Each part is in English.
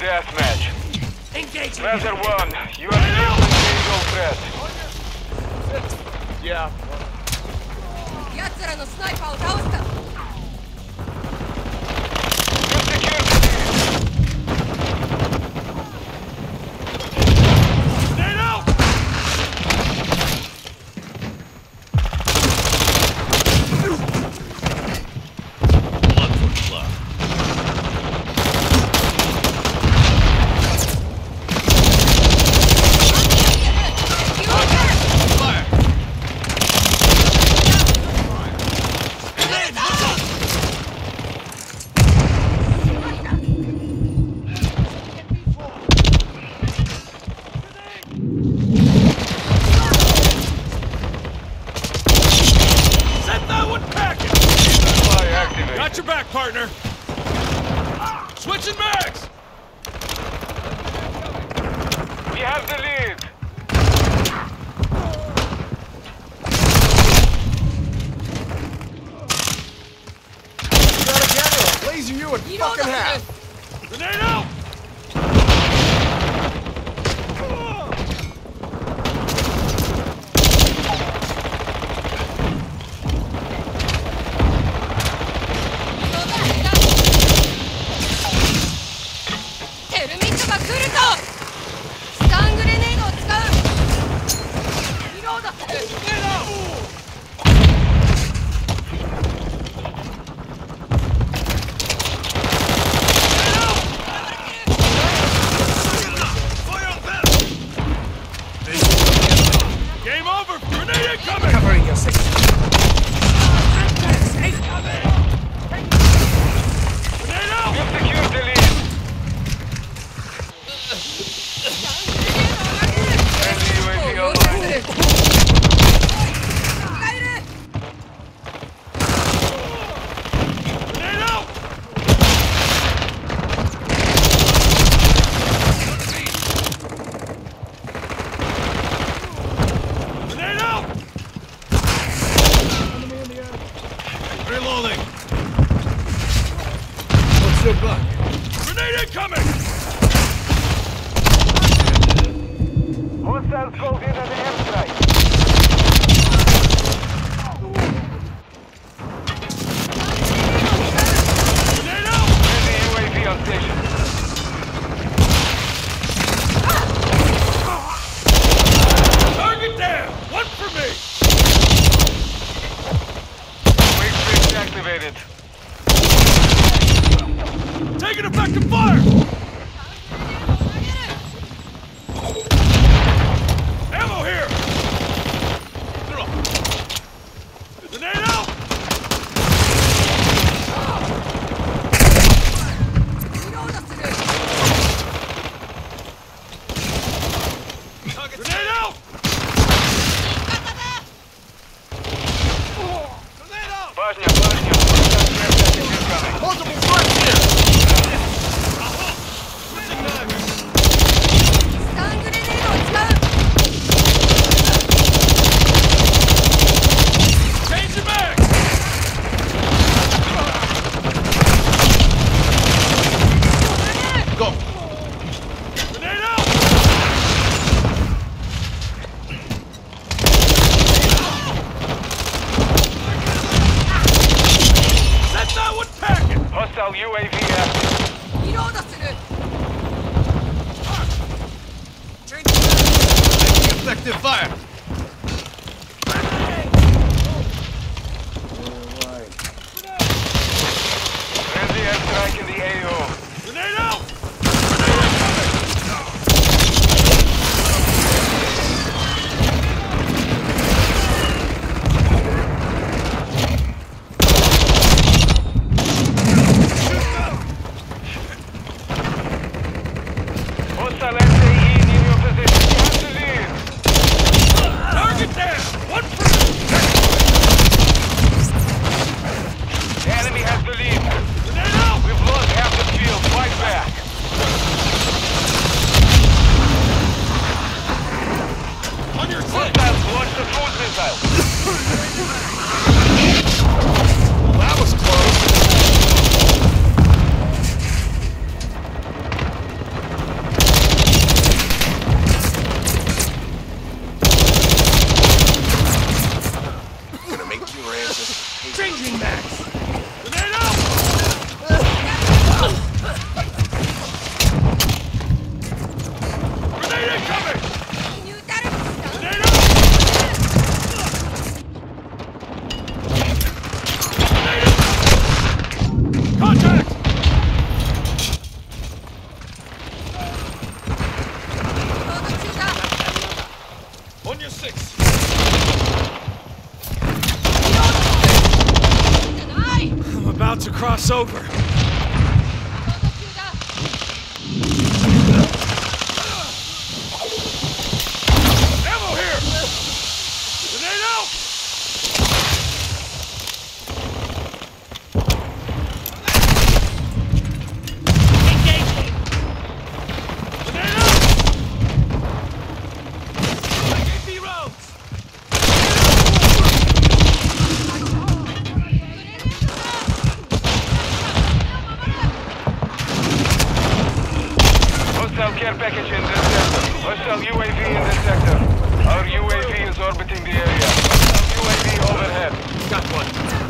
deathmatch. Engage. Razor 1, you are the single threat. Yeah. Яцера! you in you fucking half. Grenade out! activated. Taking effective fire! Active fire! to cross over. Hostile UAV in the. Our UAV is orbiting the area. UAV overhead. Got one.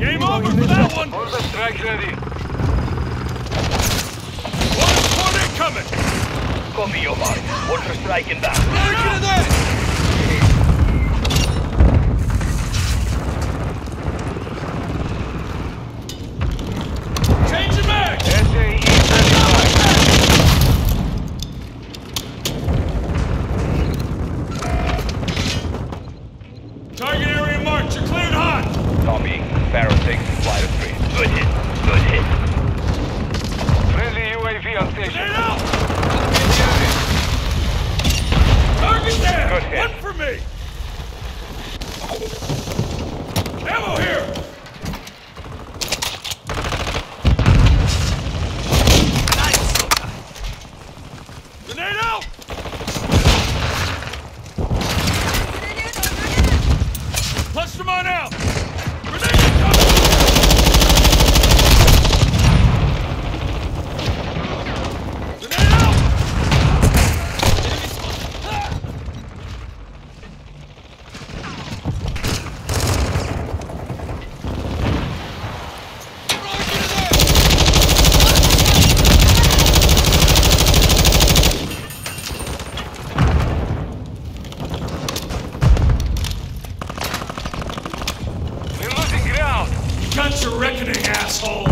Game over for that one! Order strike ready. One coming! Copy your mark. Order strike inbound. Roger that! UAV on station. Target down! Good hit. One for me! Ammo here! Grenade out! Cluster mine out! your reckoning, asshole!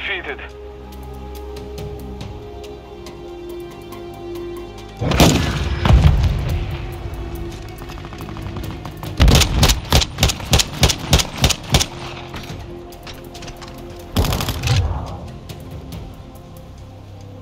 defeated.